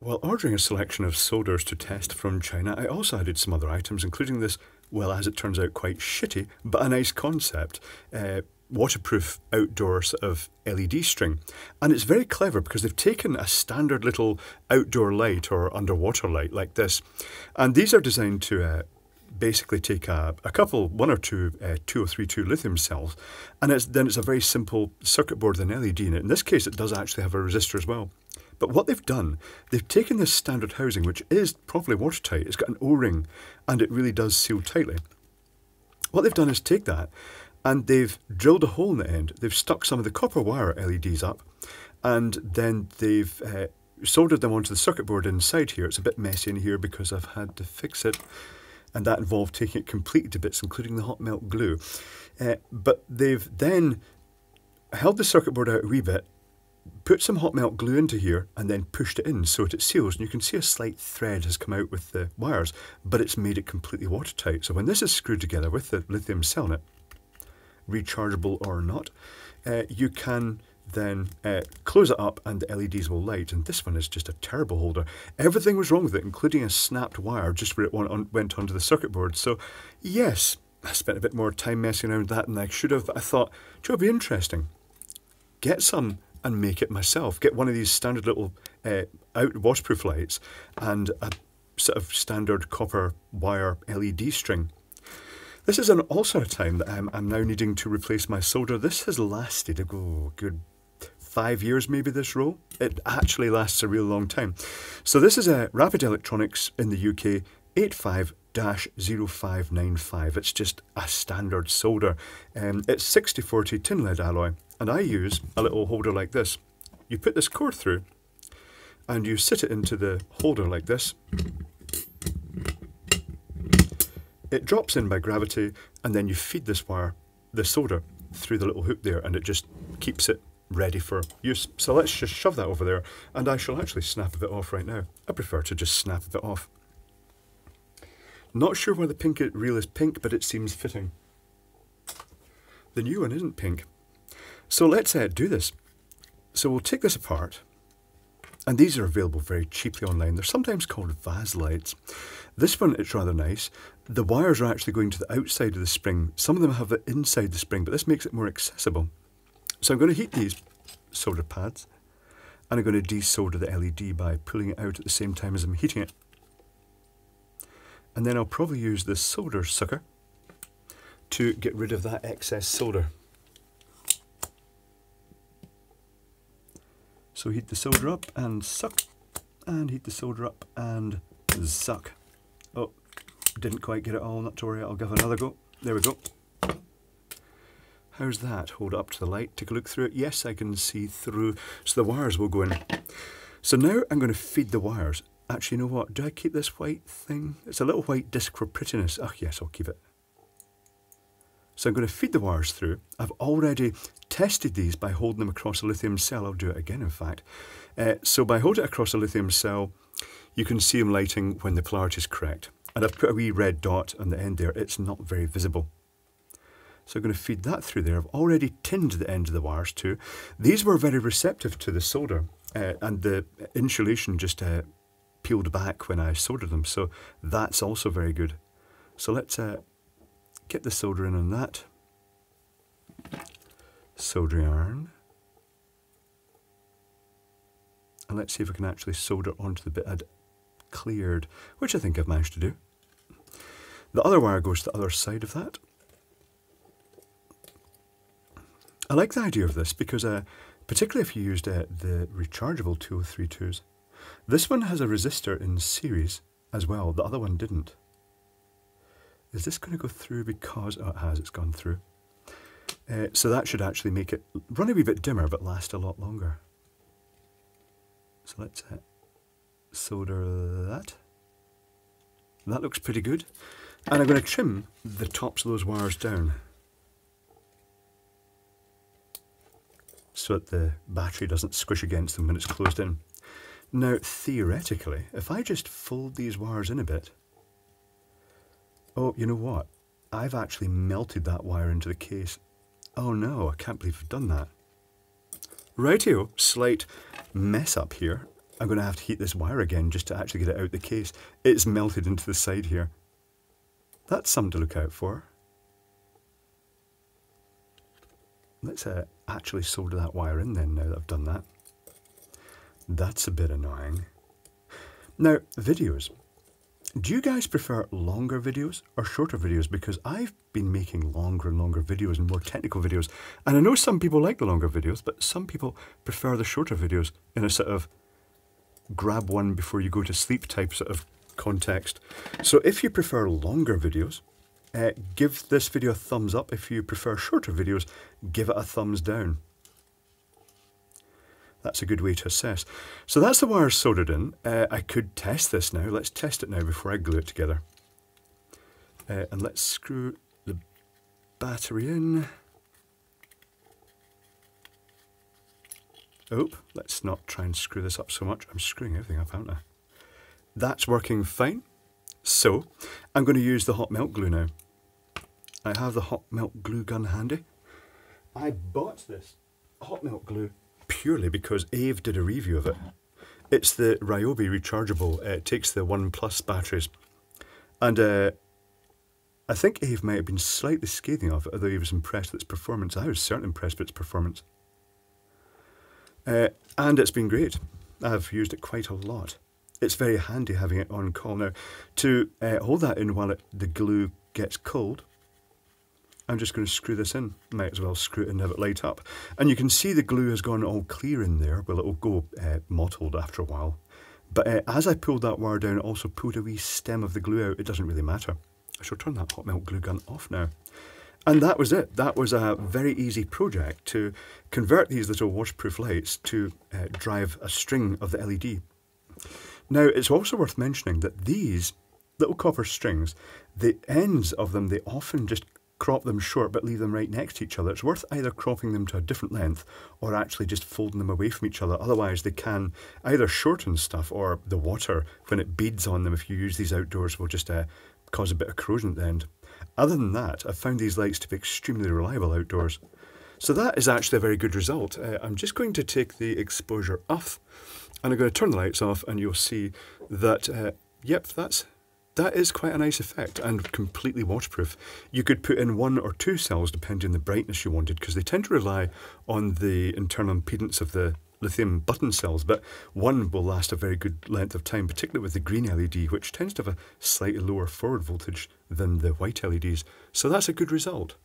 While ordering a selection of solders to test from China, I also added some other items, including this, well, as it turns out, quite shitty, but a nice concept. Uh, waterproof outdoor sort of LED string. And it's very clever because they've taken a standard little outdoor light or underwater light like this. And these are designed to uh, basically take a, a couple, one or two uh, 2032 lithium cells, and it's, then it's a very simple circuit board with an LED in it. In this case, it does actually have a resistor as well. But what they've done, they've taken this standard housing, which is properly watertight, it's got an O-ring, and it really does seal tightly. What they've done is take that and they've drilled a hole in the end. They've stuck some of the copper wire LEDs up, and then they've uh, soldered them onto the circuit board inside here. It's a bit messy in here because I've had to fix it, and that involved taking it completely to bits, including the hot melt glue. Uh, but they've then held the circuit board out a wee bit, put some hot melt glue into here, and then pushed it in so that it seals. And you can see a slight thread has come out with the wires, but it's made it completely watertight. So when this is screwed together with the lithium cell in it, rechargeable or not, uh, you can then uh, close it up and the LEDs will light. And this one is just a terrible holder. Everything was wrong with it, including a snapped wire just where it went, on, went onto the circuit board. So, yes, I spent a bit more time messing around with that than I should have. I thought, it would be interesting. Get some and make it myself. Get one of these standard little uh, out waterproof lights and a sort of standard copper wire LED string this is an, also a time that I'm, I'm now needing to replace my solder. This has lasted a oh, good five years, maybe, this row. It actually lasts a real long time. So this is a Rapid Electronics in the UK 85 0595. It's just a standard solder. Um, it's 6040 tin lead alloy, and I use a little holder like this. You put this core through, and you sit it into the holder like this, it drops in by gravity, and then you feed this wire, the solder, through the little hoop there, and it just keeps it ready for use. So let's just shove that over there, and I shall actually snap a bit off right now. I prefer to just snap a bit off. Not sure why the pink reel is pink, but it seems fitting. The new one isn't pink. So let's uh, do this. So we'll take this apart, and these are available very cheaply online. They're sometimes called vase lights. This one, it's rather nice. The wires are actually going to the outside of the spring. Some of them have it inside the spring, but this makes it more accessible. So I'm going to heat these solder pads, and I'm going to desolder the LED by pulling it out at the same time as I'm heating it. And then I'll probably use this solder sucker to get rid of that excess solder. So heat the solder up and suck, and heat the solder up and suck. Oh, didn't quite get it all, not to worry, I'll give another go. There we go. How's that? Hold up to the light, take a look through it. Yes, I can see through. So the wires will go in. So now I'm going to feed the wires. Actually, you know what? Do I keep this white thing? It's a little white disc for prettiness. Oh, yes, I'll keep it. So I'm going to feed the wires through. I've already tested these by holding them across a lithium cell. I'll do it again, in fact. Uh, so by holding it across a lithium cell, you can see them lighting when the polarity is correct. And I've put a wee red dot on the end there. It's not very visible. So I'm going to feed that through there. I've already tinned the end of the wires too. These were very receptive to the solder uh, and the insulation just uh, peeled back when I soldered them. So that's also very good. So let's uh, get the solder in on that. Soldering iron. And let's see if I can actually solder onto the bit I'd cleared, which I think I've managed to do. The other wire goes to the other side of that. I like the idea of this because, uh, particularly if you used uh, the rechargeable 2032s, this one has a resistor in series as well. The other one didn't. Is this going to go through because... Oh, it has. It's gone through. Uh, so that should actually make it run a wee bit dimmer but last a lot longer. So let's uh, solder that. That looks pretty good. And I'm going to trim the tops of those wires down so that the battery doesn't squish against them when it's closed in. Now, theoretically, if I just fold these wires in a bit, oh, you know what? I've actually melted that wire into the case. Oh no, I can't believe I've done that. Rightio, slight mess up here. I'm going to have to heat this wire again just to actually get it out the case. It's melted into the side here. That's something to look out for. Let's uh, actually solder that wire in then now that I've done that. That's a bit annoying. Now, videos. Do you guys prefer longer videos or shorter videos? Because I've been making longer and longer videos and more technical videos. And I know some people like the longer videos, but some people prefer the shorter videos in a sort of grab one before you go to sleep type sort of context. So if you prefer longer videos, uh, give this video a thumbs up. If you prefer shorter videos, give it a thumbs down. That's a good way to assess. So that's the wire soldered in. Uh, I could test this now. Let's test it now before I glue it together. Uh, and let's screw the battery in. Oh, let's not try and screw this up so much. I'm screwing everything up, aren't I? That's working fine. So, I'm going to use the hot melt glue now. I have the hot melt glue gun handy. I bought this hot melt glue purely because Ave did a review of it. It's the Ryobi rechargeable. It takes the One Plus batteries. And uh, I think Ave might have been slightly scathing of it, although he was impressed with its performance. I was certainly impressed with its performance. Uh, and it's been great. I've used it quite a lot. It's very handy having it on call. Now, to uh, hold that in while it, the glue gets cold, I'm just going to screw this in. Might as well screw it and have it light up. And you can see the glue has gone all clear in there. Well, it'll go uh, mottled after a while. But uh, as I pulled that wire down, it also pulled a wee stem of the glue out. It doesn't really matter. I shall turn that hot melt glue gun off now. And that was it. That was a very easy project to convert these little waterproof lights to uh, drive a string of the LED. Now, it's also worth mentioning that these little copper strings, the ends of them, they often just crop them short but leave them right next to each other. It's worth either cropping them to a different length or actually just folding them away from each other. Otherwise, they can either shorten stuff or the water, when it beads on them, if you use these outdoors, will just uh, cause a bit of corrosion at the end. Other than that, I've found these lights to be extremely reliable outdoors. So that is actually a very good result. Uh, I'm just going to take the exposure off and I'm going to turn the lights off and you'll see that, uh, yep, that's that is quite a nice effect and completely waterproof. You could put in one or two cells depending on the brightness you wanted because they tend to rely on the internal impedance of the lithium button cells, but one will last a very good length of time, particularly with the green LED, which tends to have a slightly lower forward voltage than the white LEDs. So that's a good result.